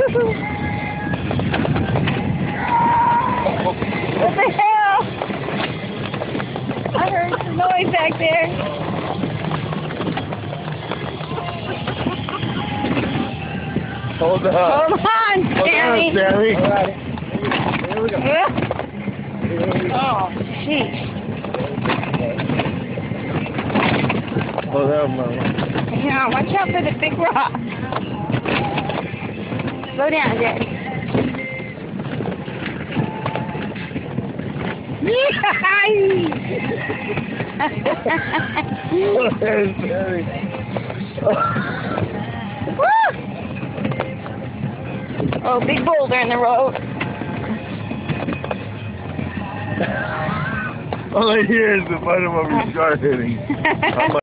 what the hell? I heard some noise back there. Hold on. Hold on, Hold On, Sammy. All right. Here we go. Oh, jeez. Oh, Hold on, Mama. Yeah, watch out for the big rock. Slow down, Daddy. Oh, big boulder in the road. All I hear is the bottom of your car hitting.